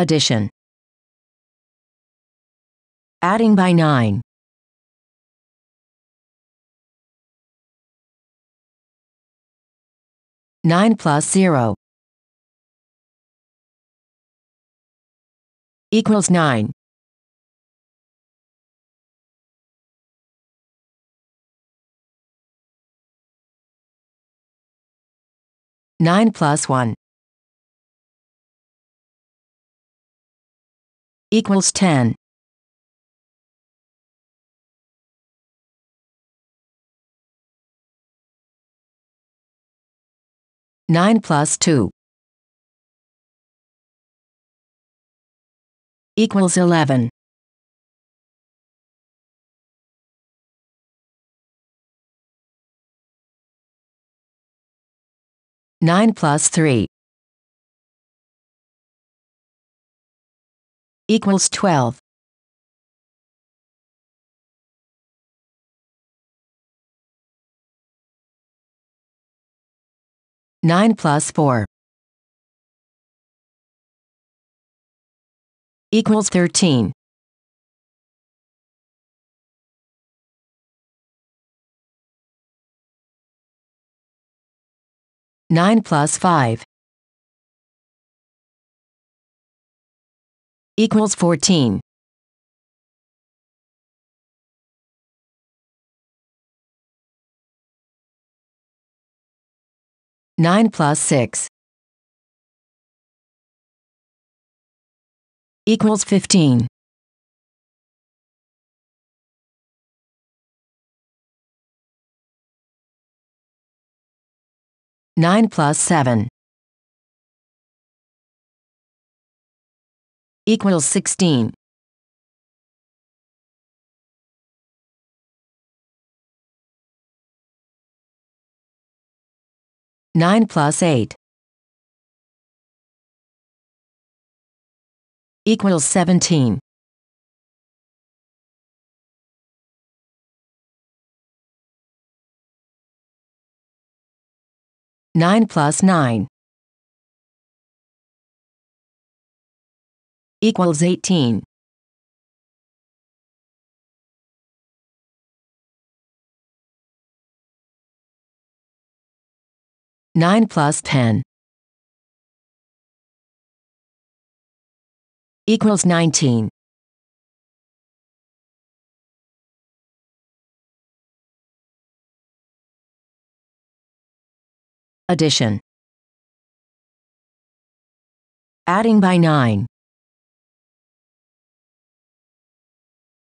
Addition. Adding by 9. Nine plus zero equals nine. Nine plus one equals ten. Nine plus two equals eleven. Nine plus three equals twelve. Nine plus four equals thirteen. Nine plus five equals fourteen. Nine plus six equals fifteen. Nine plus seven equals sixteen. Nine plus eight equals seventeen. Nine plus nine equals eighteen. Nine plus ten equals nineteen. Addition. Adding by 9.